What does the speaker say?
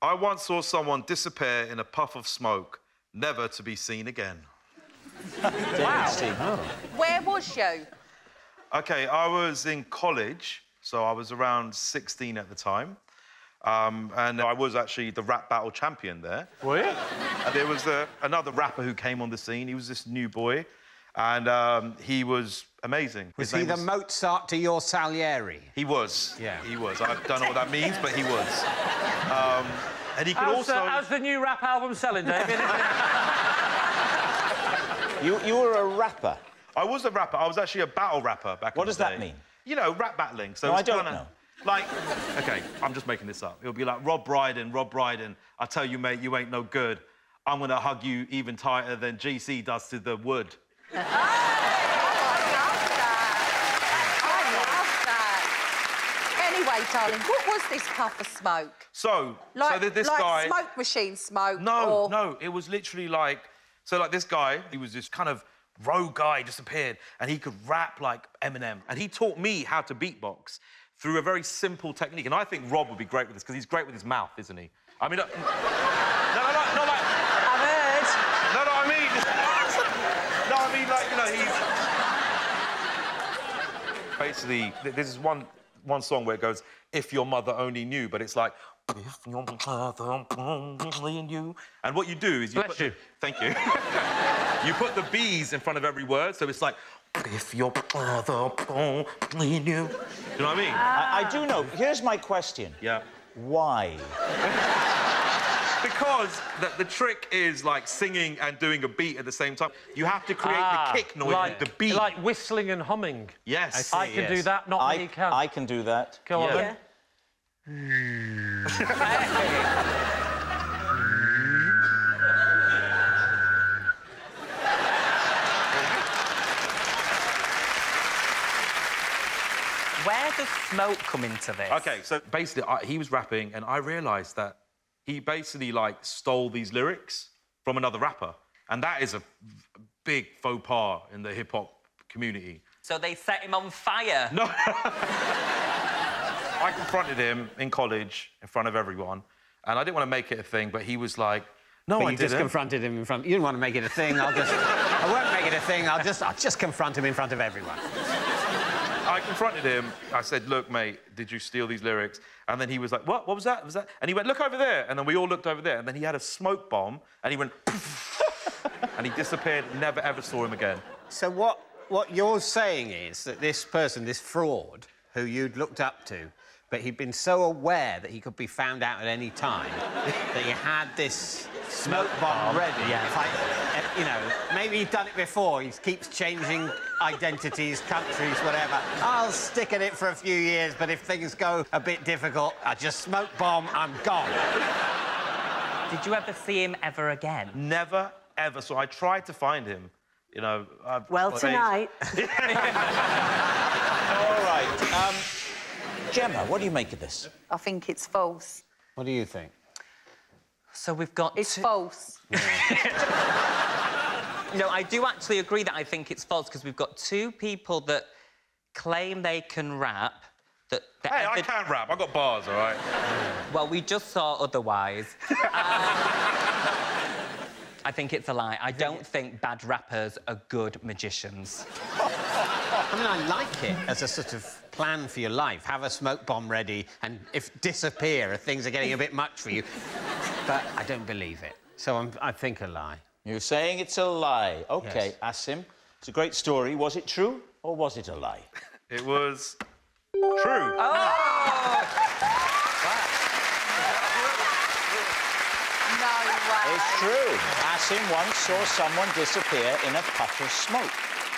I once saw someone disappear in a puff of smoke, never to be seen again. Wow. Where was you? Okay, I was in college, so I was around 16 at the time. Um, and I was actually the rap battle champion there. Were you? And there was a, another rapper who came on the scene. He was this new boy, and um, he was amazing. Was His he name the Mozart to your Salieri? He was. Yeah. He was. I don't know what that means, but he was. Um, and he could How's, also. the, how's the new rap album selling, David? You, you were a rapper. I was a rapper. I was actually a battle rapper back What in the does that day. mean? You know, rap battling. So No, it's I don't kinda know. Like, okay, I'm just making this up. It'll be like Rob Brydon, Rob Brydon. I tell you, mate, you ain't no good. I'm gonna hug you even tighter than GC does to the wood. I love that. I love that. Anyway, darling, what was this puff of smoke? So, Like, so this like guy. smoke machine smoke? No, or... no, it was literally like so. Like this guy, he was this kind of rogue guy, disappeared, and he could rap like Eminem, and he taught me how to beatbox through a very simple technique. And I think Rob would be great with this because he's great with his mouth, isn't he? I mean, uh, no, no, no, no, like, I've heard. no, no, I mean, no, I mean, like, you know, he's basically. This is one one song where it goes, "If your mother only knew," but it's like. If your mother only knew. And what you do is you Bless put you. The, thank you. you put the B's in front of every word, so it's like, if your mother only knew. You know what I mean? I, I do know. Here's my question. yeah. Why? Because the, the trick is like singing and doing a beat at the same time. You have to create Ah, the kick noise, like, the beat. Like whistling and humming. yes. I can do that, not I, he can. I can do that. Go on, Yeah. Where does smoke come into this? Okay, so basically, I, he was rapping, and I realised that he basically like stole these lyrics from another rapper, and that is a big faux pas in the hip hop community. So they set him on fire. No. I confronted him in college in front of everyone, and I didn't want to make it a thing, but he was like, "No, But I you didn't." just confronted him in front. You didn't want to make it a thing. I'll just. I won't make it a thing. I'll just. I'll just confront him in front of everyone. I confronted him. I said, "Look, mate, did you steal these lyrics?" And then he was like, "What? What was that? Was that?" And he went, "Look over there." And then we all looked over there. And then he had a smoke bomb, and he went, and he disappeared. Never ever saw him again. So what? What you're saying is that this person, this fraud, who you'd looked up to, but he'd been so aware that he could be found out at any time that he had this smoke bomb ready. yeah. If I, if, you know, maybe he'd done it before. He keeps changing identities, countries, whatever. I'll stick at it for a few years, but if things go a bit difficult, I just smoke bomb. I'm gone. Did you ever see him ever again? Never ever. So I tried to find him. You know. I- Well, tonight. All right. Um, Gemma, what do you make of this? I think it's false. What do you think? So we've got. It's two- false. No, I do actually agree that I think it's false because we've got two people that claim they can rap. That, that Hey, I can't rap. I've got bars, all right. Well, we just saw otherwise. Uh, I think it's a lie. I don't think bad rappers are good magicians. I mean, I like it as a sort of plan for your life. Have a smoke bomb ready, and if disappear if things are getting a bit much for you. But I don't believe it. So I'm, I think a lie. You're saying it's a lie. OK, Yes. Asim. It's a great story. Was it true or was it a lie? It was true. Ah! No way. It's true. Asim once saw someone disappear in a puff of smoke.